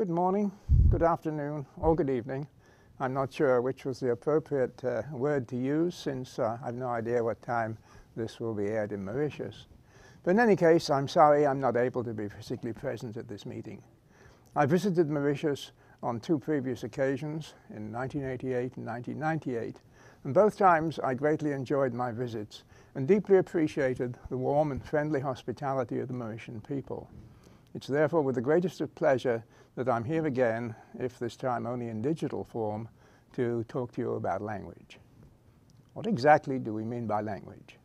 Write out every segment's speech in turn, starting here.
Good morning, good afternoon, or good evening. I'm not sure which was the appropriate uh, word to use since uh, I've no idea what time this will be aired in Mauritius. But in any case, I'm sorry I'm not able to be physically present at this meeting. I visited Mauritius on two previous occasions, in 1988 and 1998, and both times I greatly enjoyed my visits and deeply appreciated the warm and friendly hospitality of the Mauritian people. It's therefore with the greatest of pleasure that I'm here again, if this time only in digital form, to talk to you about language. What exactly do we mean by language?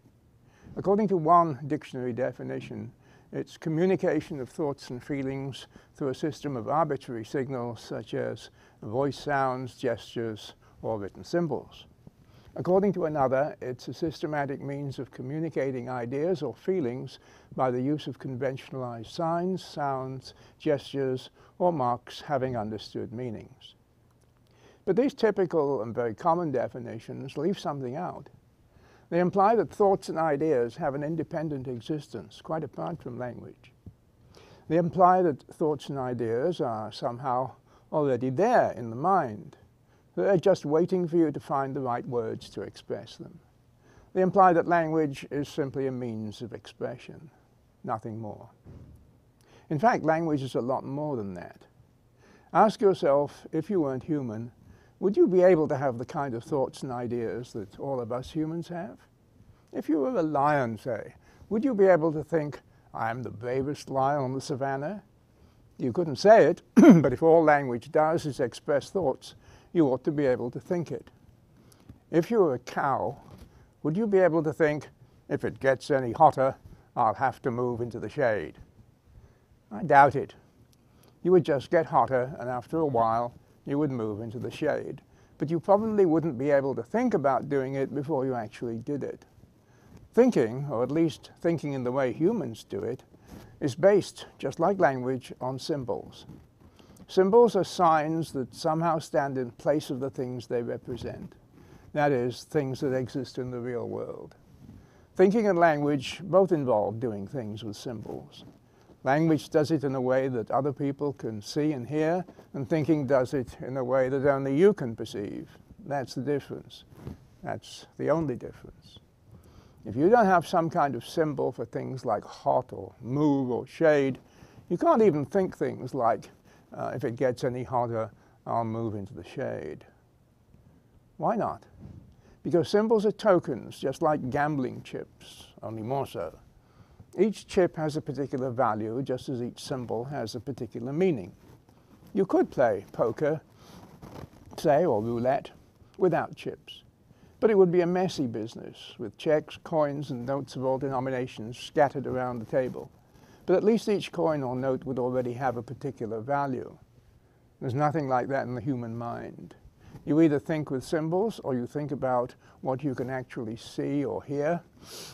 According to one dictionary definition, it's communication of thoughts and feelings through a system of arbitrary signals such as voice sounds, gestures, or written symbols. According to another, it's a systematic means of communicating ideas or feelings by the use of conventionalized signs, sounds, gestures, or marks having understood meanings. But these typical and very common definitions leave something out. They imply that thoughts and ideas have an independent existence, quite apart from language. They imply that thoughts and ideas are somehow already there in the mind, they're just waiting for you to find the right words to express them. They imply that language is simply a means of expression, nothing more. In fact, language is a lot more than that. Ask yourself, if you weren't human, would you be able to have the kind of thoughts and ideas that all of us humans have? If you were a lion, say, would you be able to think, I'm the bravest lion on the savannah? You couldn't say it, but if all language does is express thoughts, you ought to be able to think it. If you were a cow, would you be able to think, if it gets any hotter, I'll have to move into the shade? I doubt it. You would just get hotter, and after a while, you would move into the shade. But you probably wouldn't be able to think about doing it before you actually did it. Thinking, or at least thinking in the way humans do it, is based, just like language, on symbols. Symbols are signs that somehow stand in place of the things they represent. That is, things that exist in the real world. Thinking and language both involve doing things with symbols. Language does it in a way that other people can see and hear, and thinking does it in a way that only you can perceive. That's the difference. That's the only difference. If you don't have some kind of symbol for things like hot or move or shade, you can't even think things like uh, if it gets any hotter, I'll move into the shade. Why not? Because symbols are tokens, just like gambling chips, only more so. Each chip has a particular value, just as each symbol has a particular meaning. You could play poker, say, or roulette, without chips. But it would be a messy business, with checks, coins, and notes of all denominations scattered around the table. But at least each coin or note would already have a particular value. There's nothing like that in the human mind. You either think with symbols or you think about what you can actually see or hear.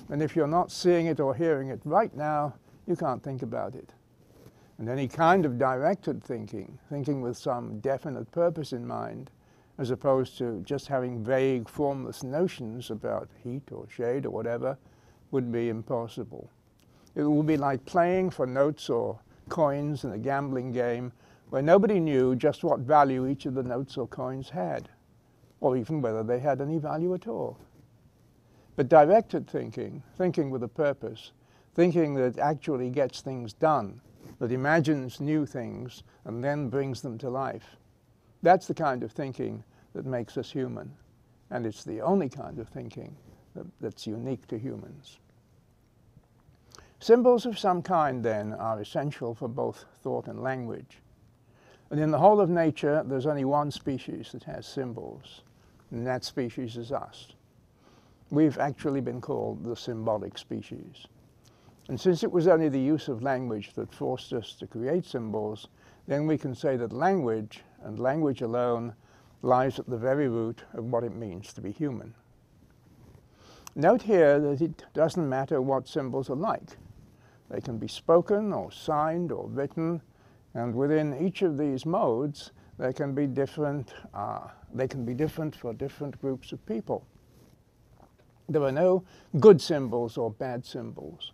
And if you're not seeing it or hearing it right now, you can't think about it. And any kind of directed thinking, thinking with some definite purpose in mind, as opposed to just having vague, formless notions about heat or shade or whatever, would be impossible. It would be like playing for notes or coins in a gambling game where nobody knew just what value each of the notes or coins had, or even whether they had any value at all. But directed thinking, thinking with a purpose, thinking that actually gets things done, that imagines new things and then brings them to life, that's the kind of thinking that makes us human. And it's the only kind of thinking that, that's unique to humans. Symbols of some kind, then, are essential for both thought and language. And in the whole of nature, there's only one species that has symbols, and that species is us. We've actually been called the symbolic species. And since it was only the use of language that forced us to create symbols, then we can say that language, and language alone, lies at the very root of what it means to be human. Note here that it doesn't matter what symbols are like. They can be spoken or signed or written, and within each of these modes, they can be different, uh, they can be different for different groups of people. There are no good symbols or bad symbols.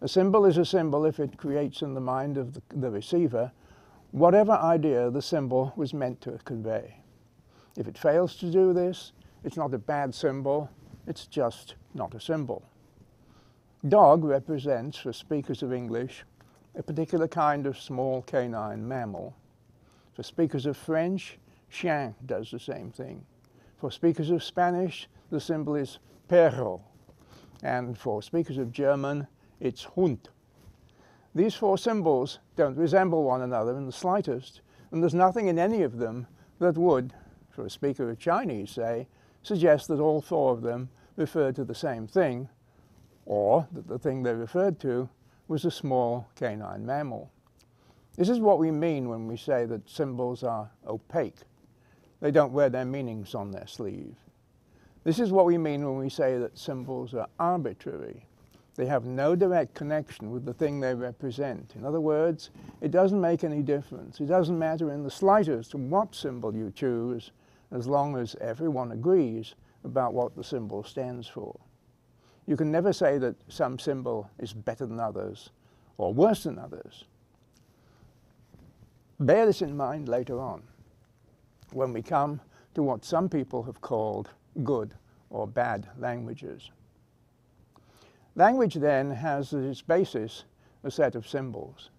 A symbol is a symbol if it creates in the mind of the, the receiver whatever idea the symbol was meant to convey. If it fails to do this, it's not a bad symbol, it's just not a symbol. Dog represents, for speakers of English, a particular kind of small canine mammal. For speakers of French, chien does the same thing. For speakers of Spanish, the symbol is perro. And for speakers of German, it's Hund. These four symbols don't resemble one another in the slightest, and there's nothing in any of them that would, for a speaker of Chinese, say, suggest that all four of them refer to the same thing, or that the thing they referred to was a small canine mammal. This is what we mean when we say that symbols are opaque. They don't wear their meanings on their sleeve. This is what we mean when we say that symbols are arbitrary. They have no direct connection with the thing they represent. In other words, it doesn't make any difference. It doesn't matter in the slightest what symbol you choose, as long as everyone agrees about what the symbol stands for. You can never say that some symbol is better than others or worse than others. Bear this in mind later on when we come to what some people have called good or bad languages. Language then has as its basis a set of symbols.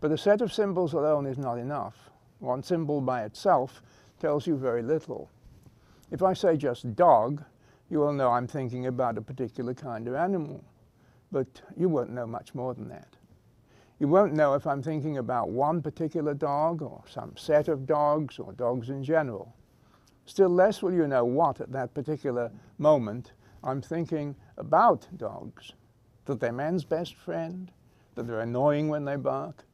But a set of symbols alone is not enough. One symbol by itself tells you very little. If I say just dog, you will know I'm thinking about a particular kind of animal, but you won't know much more than that. You won't know if I'm thinking about one particular dog or some set of dogs or dogs in general. Still less will you know what at that particular moment I'm thinking about dogs. That they're man's best friend, that they're annoying when they bark.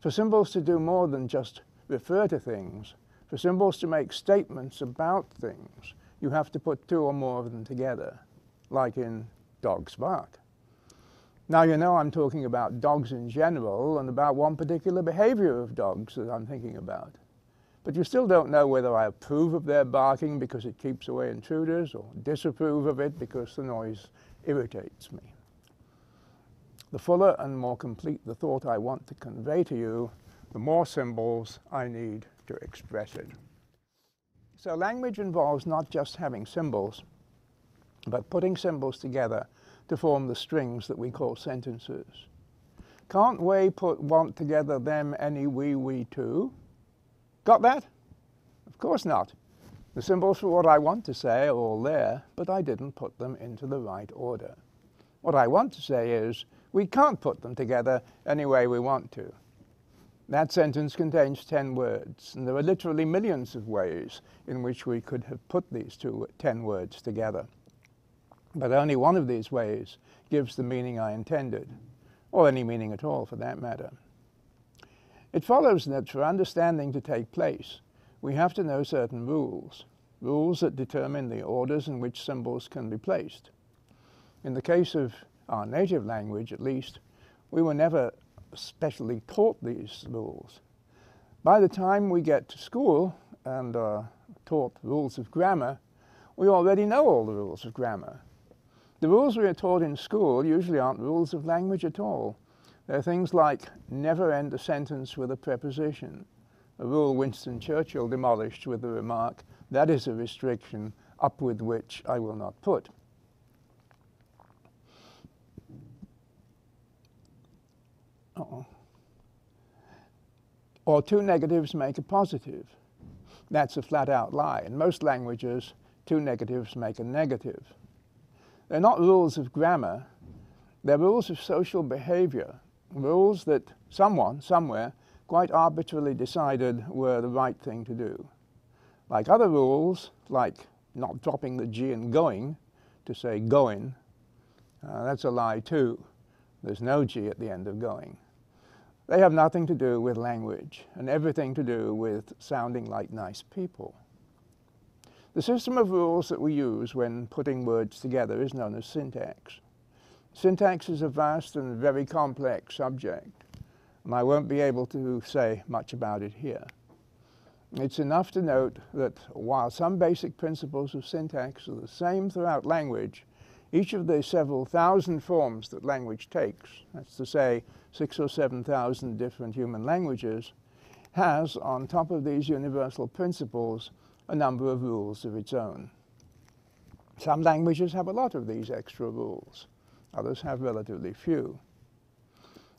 For symbols to do more than just refer to things, for symbols to make statements about things, you have to put two or more of them together, like in dogs bark. Now you know I'm talking about dogs in general and about one particular behavior of dogs that I'm thinking about. But you still don't know whether I approve of their barking because it keeps away intruders or disapprove of it because the noise irritates me. The fuller and more complete the thought I want to convey to you, the more symbols I need to express it. So language involves not just having symbols, but putting symbols together to form the strings that we call sentences. Can't we put want together them any we we too? Got that? Of course not. The symbols for what I want to say are all there, but I didn't put them into the right order. What I want to say is, we can't put them together any way we want to. That sentence contains 10 words, and there are literally millions of ways in which we could have put these two 10 words together. But only one of these ways gives the meaning I intended, or any meaning at all for that matter. It follows that for understanding to take place, we have to know certain rules, rules that determine the orders in which symbols can be placed. In the case of our native language, at least, we were never specially taught these rules. By the time we get to school and are taught rules of grammar, we already know all the rules of grammar. The rules we are taught in school usually aren't rules of language at all. They're things like never end a sentence with a preposition, a rule Winston Churchill demolished with the remark, that is a restriction up with which I will not put. Or two negatives make a positive. That's a flat out lie. In most languages, two negatives make a negative. They're not rules of grammar, they're rules of social behavior, rules that someone, somewhere, quite arbitrarily decided were the right thing to do. Like other rules, like not dropping the G in going to say going, uh, that's a lie too. There's no G at the end of going. They have nothing to do with language and everything to do with sounding like nice people. The system of rules that we use when putting words together is known as syntax. Syntax is a vast and very complex subject, and I won't be able to say much about it here. It's enough to note that while some basic principles of syntax are the same throughout language, each of the several thousand forms that language takes, that's to say six or seven thousand different human languages, has on top of these universal principles a number of rules of its own. Some languages have a lot of these extra rules, others have relatively few.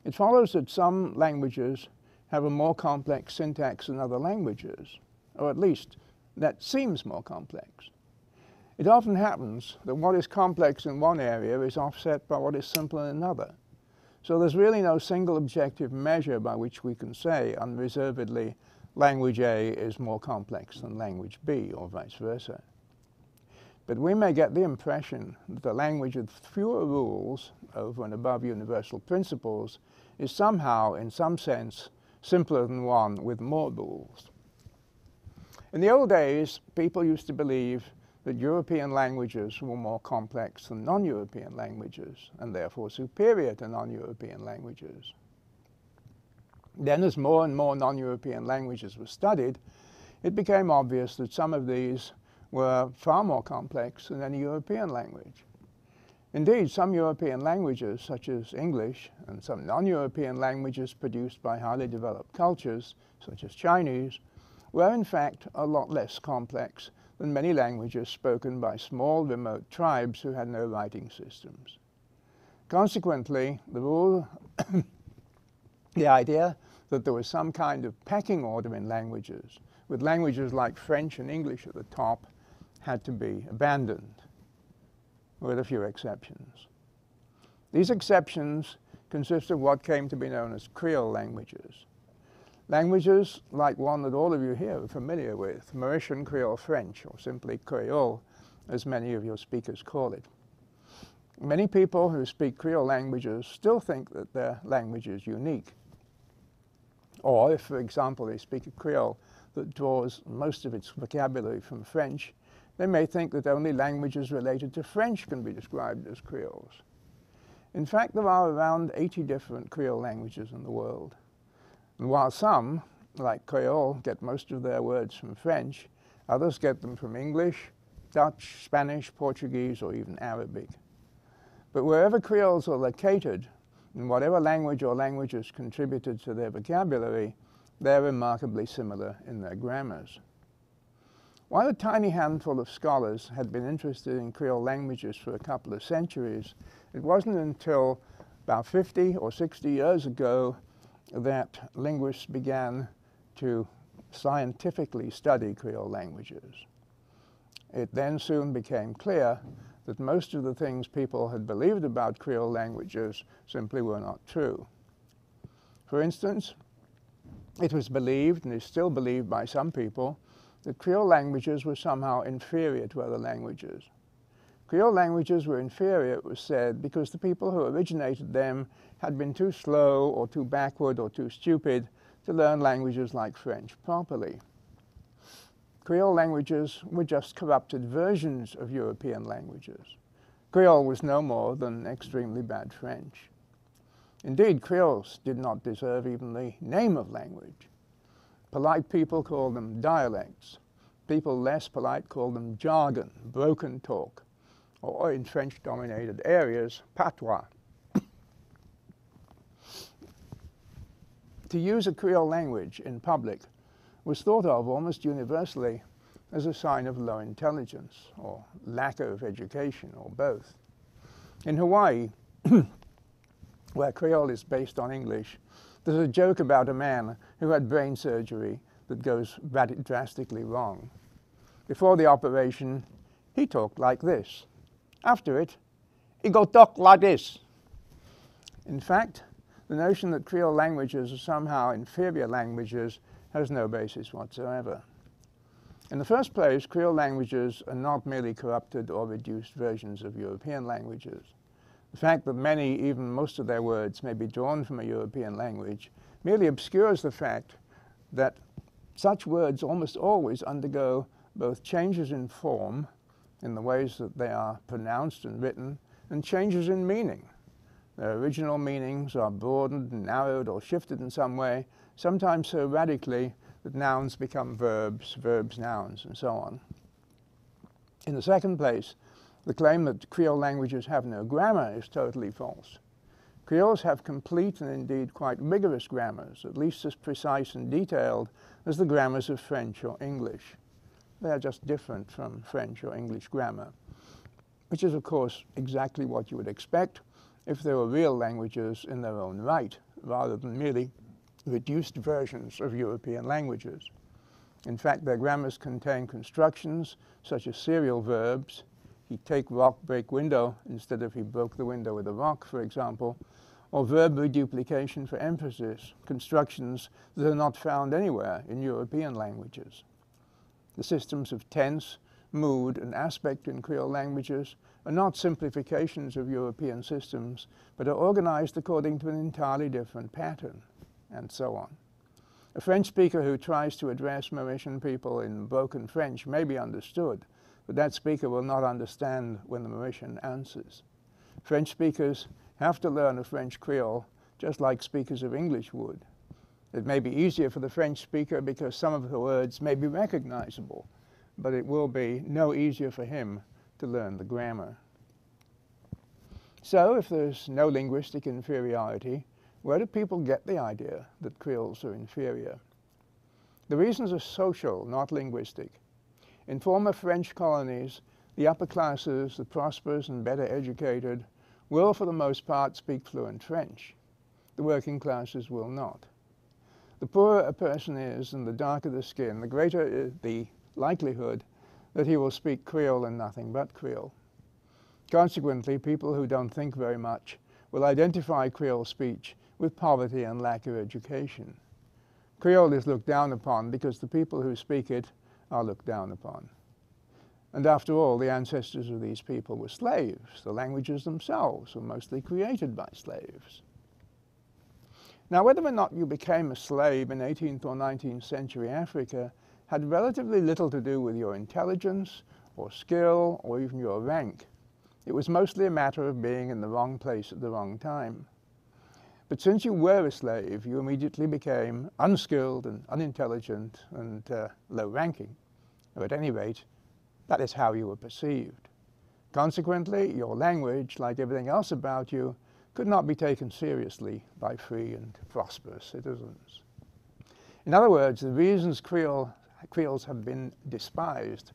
It follows that some languages have a more complex syntax than other languages, or at least that seems more complex. It often happens that what is complex in one area is offset by what is simple in another. So there's really no single objective measure by which we can say unreservedly language A is more complex than language B or vice versa. But we may get the impression that a language with fewer rules over and above universal principles is somehow, in some sense, simpler than one with more rules. In the old days, people used to believe that European languages were more complex than non-European languages and therefore superior to non-European languages. Then as more and more non-European languages were studied, it became obvious that some of these were far more complex than any European language. Indeed, some European languages, such as English, and some non-European languages produced by highly developed cultures, such as Chinese, were in fact a lot less complex than many languages spoken by small remote tribes who had no writing systems. Consequently, the rule, the idea that there was some kind of pecking order in languages, with languages like French and English at the top, had to be abandoned, with a few exceptions. These exceptions consist of what came to be known as Creole languages. Languages like one that all of you here are familiar with, Mauritian Creole French, or simply Creole, as many of your speakers call it. Many people who speak Creole languages still think that their language is unique. Or if, for example, they speak a Creole that draws most of its vocabulary from French, they may think that only languages related to French can be described as Creoles. In fact, there are around 80 different Creole languages in the world. And while some, like Creole, get most of their words from French, others get them from English, Dutch, Spanish, Portuguese, or even Arabic. But wherever Creoles are located, in whatever language or languages contributed to their vocabulary, they're remarkably similar in their grammars. While a tiny handful of scholars had been interested in Creole languages for a couple of centuries, it wasn't until about 50 or 60 years ago that linguists began to scientifically study Creole languages. It then soon became clear that most of the things people had believed about Creole languages simply were not true. For instance, it was believed, and is still believed by some people, that Creole languages were somehow inferior to other languages. Creole languages were inferior, it was said, because the people who originated them had been too slow or too backward or too stupid to learn languages like French properly. Creole languages were just corrupted versions of European languages. Creole was no more than extremely bad French. Indeed, Creoles did not deserve even the name of language. Polite people called them dialects. People less polite called them jargon, broken talk or in French-dominated areas, patois. to use a Creole language in public was thought of almost universally as a sign of low intelligence or lack of education or both. In Hawaii, where Creole is based on English, there's a joke about a man who had brain surgery that goes drastically wrong. Before the operation, he talked like this. After it, he go talk like this. In fact, the notion that Creole languages are somehow inferior languages has no basis whatsoever. In the first place, Creole languages are not merely corrupted or reduced versions of European languages. The fact that many, even most of their words, may be drawn from a European language merely obscures the fact that such words almost always undergo both changes in form in the ways that they are pronounced and written, and changes in meaning. Their original meanings are broadened narrowed or shifted in some way, sometimes so radically that nouns become verbs, verbs nouns, and so on. In the second place, The claim that Creole languages have no grammar is totally false. Creoles have complete and indeed quite rigorous grammars, at least as precise and detailed as the grammars of French or English. They are just different from French or English grammar, which is of course exactly what you would expect if they were real languages in their own right, rather than merely reduced versions of European languages. In fact, their grammars contain constructions such as serial verbs, he take rock, break window, instead of he broke the window with a rock, for example, or verb reduplication for emphasis, constructions that are not found anywhere in European languages. The systems of tense, mood, and aspect in Creole languages are not simplifications of European systems, but are organized according to an entirely different pattern, and so on. A French speaker who tries to address Mauritian people in broken French may be understood, but that speaker will not understand when the Mauritian answers. French speakers have to learn a French Creole just like speakers of English would. It may be easier for the French speaker because some of the words may be recognizable, but it will be no easier for him to learn the grammar. So if there's no linguistic inferiority, where do people get the idea that Creoles are inferior? The reasons are social, not linguistic. In former French colonies, the upper classes, the prosperous and better educated, will for the most part speak fluent French. The working classes will not. The poorer a person is and the darker the skin, the greater the likelihood that he will speak Creole and nothing but Creole. Consequently, people who don't think very much will identify Creole speech with poverty and lack of education. Creole is looked down upon because the people who speak it are looked down upon. And after all, the ancestors of these people were slaves. The languages themselves were mostly created by slaves. Now, whether or not you became a slave in 18th or 19th century Africa had relatively little to do with your intelligence or skill or even your rank. It was mostly a matter of being in the wrong place at the wrong time. But since you were a slave, you immediately became unskilled and unintelligent and uh, low ranking, or at any rate, that is how you were perceived. Consequently, your language, like everything else about you, could not be taken seriously by free and prosperous citizens. In other words, the reasons Creole, Creoles have been despised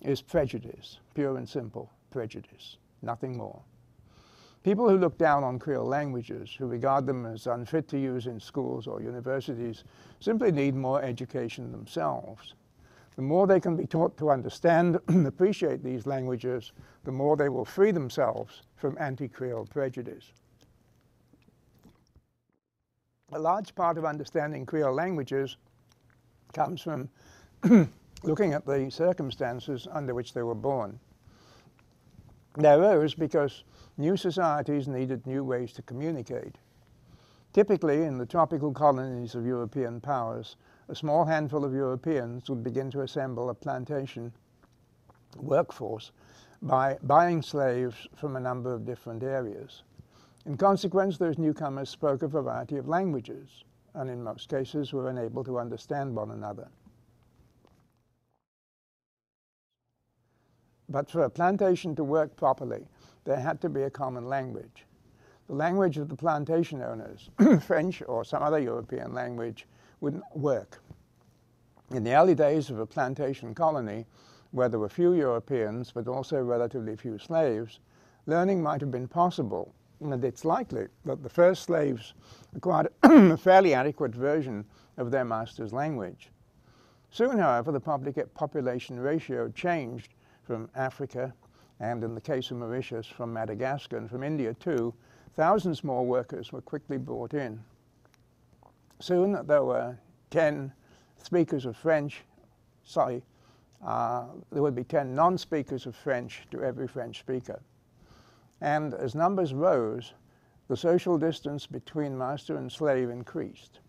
is prejudice, pure and simple prejudice, nothing more. People who look down on Creole languages, who regard them as unfit to use in schools or universities, simply need more education themselves. The more they can be taught to understand and appreciate these languages, the more they will free themselves from anti-Creole prejudice. A large part of understanding Creole languages comes from looking at the circumstances under which they were born. They arose because new societies needed new ways to communicate. Typically, in the tropical colonies of European powers, a small handful of Europeans would begin to assemble a plantation workforce by buying slaves from a number of different areas. In consequence, those newcomers spoke a variety of languages, and in most cases were unable to understand one another. But for a plantation to work properly, there had to be a common language. The language of the plantation owners, French or some other European language, wouldn't work. In the early days of a plantation colony, where there were few Europeans but also relatively few slaves, learning might have been possible, and it's likely that the first slaves acquired a fairly adequate version of their master's language. Soon, however, the population ratio changed from Africa and in the case of Mauritius from Madagascar and from India too, thousands more workers were quickly brought in. Soon there were 10 speakers of French, sorry, uh, there would be 10 non-speakers of French to every French speaker. And as numbers rose, the social distance between master and slave increased.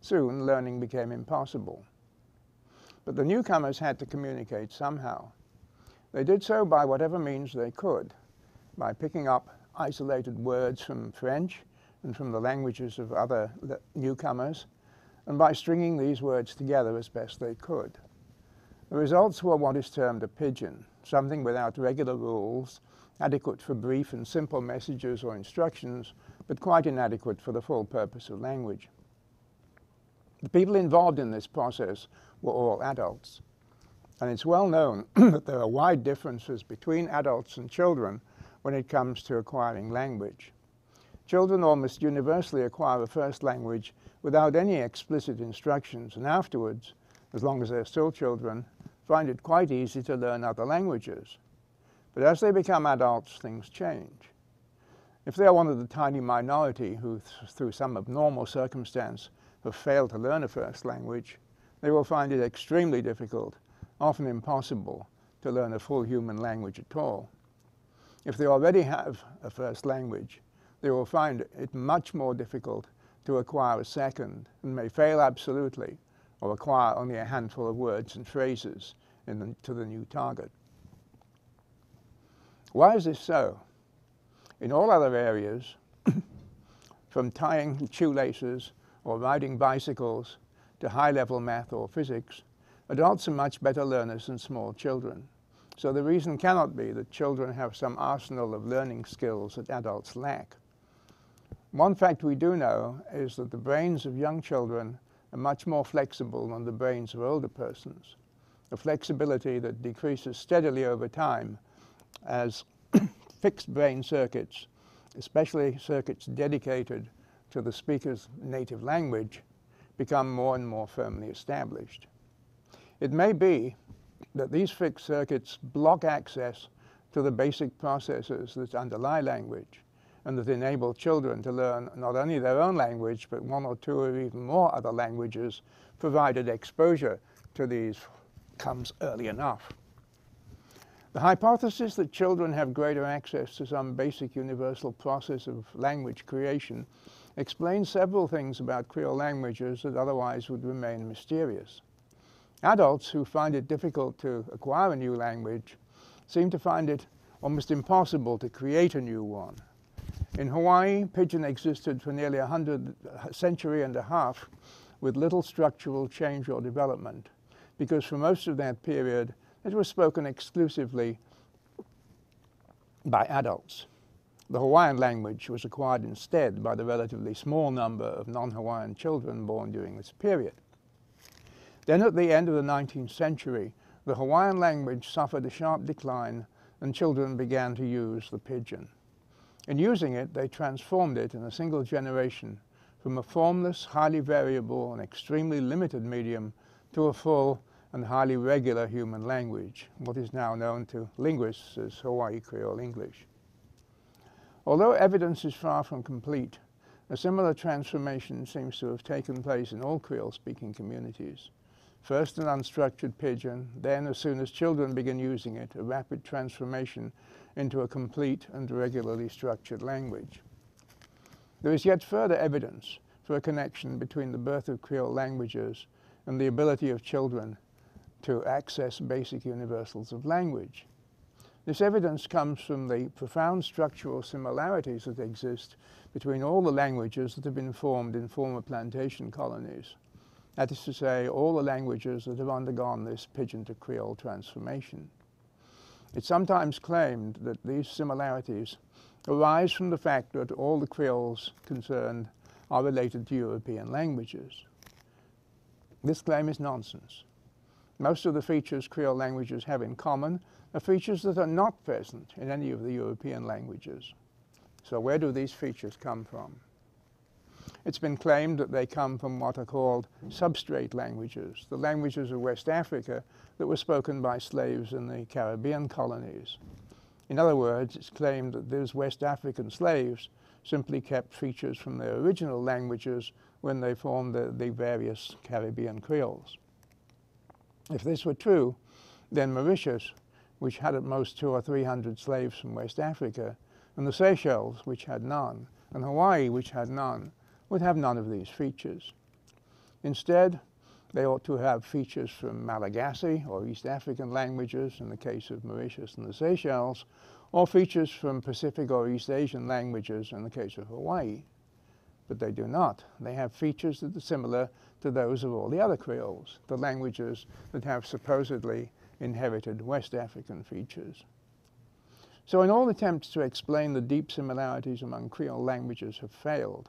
Soon learning became impossible. But the newcomers had to communicate somehow. They did so by whatever means they could, by picking up isolated words from French and from the languages of other newcomers, and by stringing these words together as best they could. The results were what is termed a pidgin, something without regular rules, adequate for brief and simple messages or instructions, but quite inadequate for the full purpose of language. The people involved in this process were all adults. And it's well known that there are wide differences between adults and children when it comes to acquiring language. Children almost universally acquire a first language without any explicit instructions, and afterwards, as long as they're still children, find it quite easy to learn other languages. But as they become adults, things change. If they are one of the tiny minority who, th through some abnormal circumstance, have failed to learn a first language, they will find it extremely difficult, often impossible, to learn a full human language at all. If they already have a first language, they will find it much more difficult to acquire a second and may fail absolutely or acquire only a handful of words and phrases the, to the new target. Why is this so? In all other areas, from tying shoelaces or riding bicycles to high-level math or physics, adults are much better learners than small children. So the reason cannot be that children have some arsenal of learning skills that adults lack. One fact we do know is that the brains of young children are much more flexible than the brains of older persons, a flexibility that decreases steadily over time as fixed brain circuits, especially circuits dedicated to the speaker's native language, become more and more firmly established. It may be that these fixed circuits block access to the basic processes that underlie language and that enable children to learn not only their own language, but one or two or even more other languages, provided exposure to these comes early enough. The hypothesis that children have greater access to some basic universal process of language creation explains several things about Creole languages that otherwise would remain mysterious. Adults who find it difficult to acquire a new language seem to find it almost impossible to create a new one. In Hawaii, Pidgin existed for nearly a hundred century and a half with little structural change or development, because for most of that period, it was spoken exclusively by adults. The Hawaiian language was acquired instead by the relatively small number of non-Hawaiian children born during this period. Then at the end of the 19th century, the Hawaiian language suffered a sharp decline and children began to use the pidgin. In using it, they transformed it in a single generation from a formless, highly variable, and extremely limited medium to a full, and highly regular human language, what is now known to linguists as Hawaii Creole English. Although evidence is far from complete, a similar transformation seems to have taken place in all Creole-speaking communities. First an unstructured pidgin, then as soon as children begin using it, a rapid transformation into a complete and regularly structured language. There is yet further evidence for a connection between the birth of Creole languages and the ability of children to access basic universals of language. This evidence comes from the profound structural similarities that exist between all the languages that have been formed in former plantation colonies. That is to say, all the languages that have undergone this pidgin to Creole transformation. It's sometimes claimed that these similarities arise from the fact that all the Creoles concerned are related to European languages. This claim is nonsense. Most of the features Creole languages have in common are features that are not present in any of the European languages. So where do these features come from? It's been claimed that they come from what are called substrate languages, the languages of West Africa that were spoken by slaves in the Caribbean colonies. In other words, it's claimed that those West African slaves simply kept features from their original languages when they formed the, the various Caribbean creoles. If this were true, then Mauritius, which had at most two or three hundred slaves from West Africa, and the Seychelles, which had none, and Hawaii, which had none, would have none of these features. Instead, they ought to have features from Malagasy or East African languages in the case of Mauritius and the Seychelles, or features from Pacific or East Asian languages in the case of Hawaii. But they do not. They have features that are similar to those of all the other Creoles, the languages that have supposedly inherited West African features. So in all attempts to explain the deep similarities among Creole languages have failed.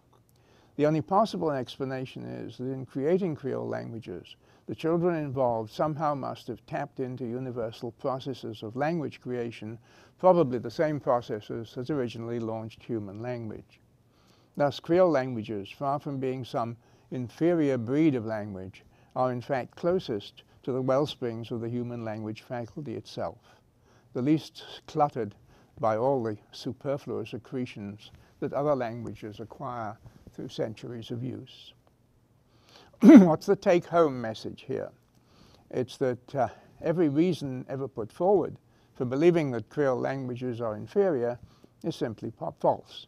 The only possible explanation is that in creating Creole languages, the children involved somehow must have tapped into universal processes of language creation, probably the same processes that originally launched human language. Thus, Creole languages, far from being some inferior breed of language, are in fact closest to the wellsprings of the human language faculty itself, the least cluttered by all the superfluous accretions that other languages acquire through centuries of use. What's the take-home message here? It's that uh, every reason ever put forward for believing that Creole languages are inferior is simply false.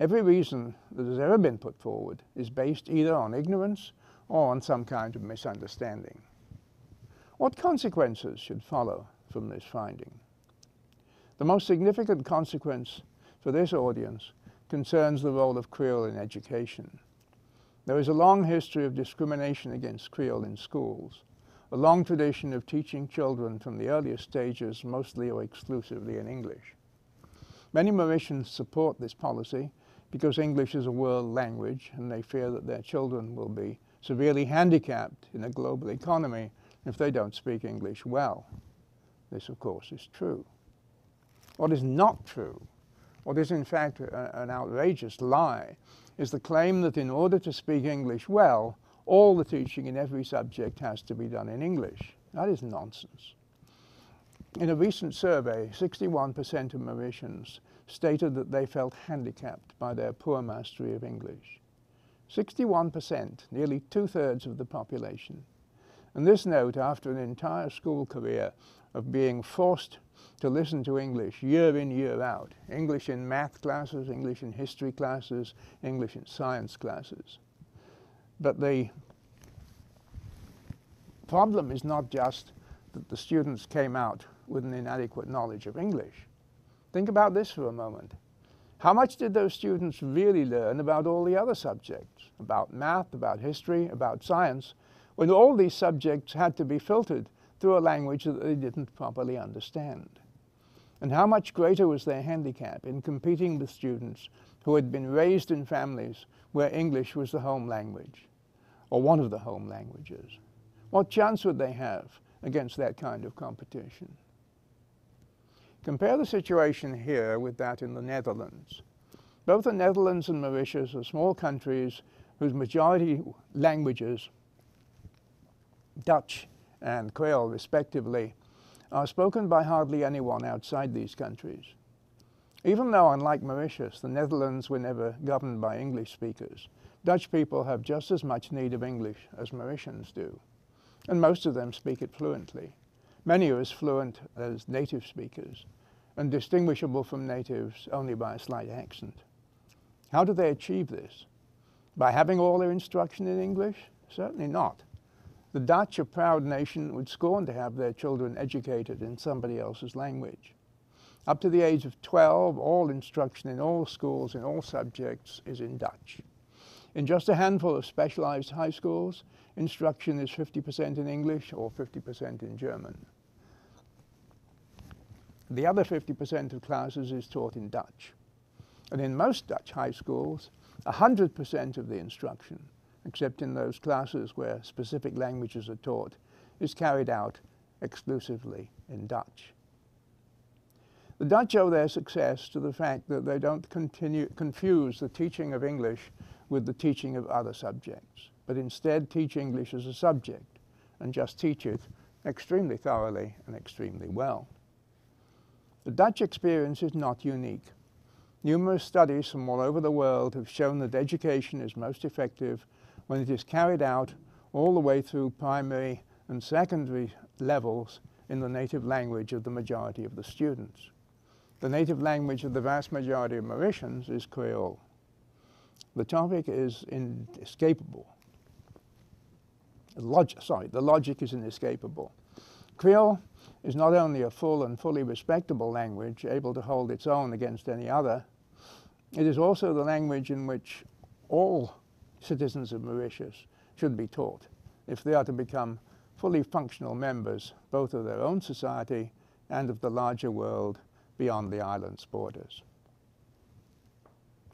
Every reason that has ever been put forward is based either on ignorance or on some kind of misunderstanding. What consequences should follow from this finding? The most significant consequence for this audience concerns the role of Creole in education. There is a long history of discrimination against Creole in schools, a long tradition of teaching children from the earliest stages mostly or exclusively in English. Many Mauritians support this policy because English is a world language and they fear that their children will be severely handicapped in a global economy if they don't speak English well. This, of course, is true. What is not true, what is in fact a, an outrageous lie, is the claim that in order to speak English well, all the teaching in every subject has to be done in English. That is nonsense. In a recent survey, 61% of Mauritians stated that they felt handicapped by their poor mastery of English. 61%, nearly two-thirds of the population. And this note, after an entire school career of being forced to listen to English year in, year out. English in math classes, English in history classes, English in science classes. But the problem is not just that the students came out with an inadequate knowledge of English. Think about this for a moment. How much did those students really learn about all the other subjects, about math, about history, about science, when all these subjects had to be filtered through a language that they didn't properly understand? And how much greater was their handicap in competing with students who had been raised in families where English was the home language, or one of the home languages? What chance would they have against that kind of competition? Compare the situation here with that in the Netherlands. Both the Netherlands and Mauritius are small countries whose majority languages, Dutch and Creole respectively, are spoken by hardly anyone outside these countries. Even though, unlike Mauritius, the Netherlands were never governed by English speakers, Dutch people have just as much need of English as Mauritians do, and most of them speak it fluently. Many are as fluent as native speakers, and distinguishable from natives only by a slight accent. How do they achieve this? By having all their instruction in English? Certainly not. The Dutch, a proud nation, would scorn to have their children educated in somebody else's language. Up to the age of 12, all instruction in all schools in all subjects is in Dutch. In just a handful of specialized high schools, instruction is 50% in English or 50% in German. The other 50% of classes is taught in Dutch. And in most Dutch high schools, 100% of the instruction except in those classes where specific languages are taught, is carried out exclusively in Dutch. The Dutch owe their success to the fact that they don't continue, confuse the teaching of English with the teaching of other subjects, but instead teach English as a subject and just teach it extremely thoroughly and extremely well. The Dutch experience is not unique. Numerous studies from all over the world have shown that education is most effective when it is carried out all the way through primary and secondary levels in the native language of the majority of the students. The native language of the vast majority of Mauritians is Creole. The topic is inescapable. Log sorry, the logic is inescapable. Creole is not only a full and fully respectable language, able to hold its own against any other, it is also the language in which all citizens of Mauritius should be taught if they are to become fully functional members both of their own society and of the larger world beyond the island's borders.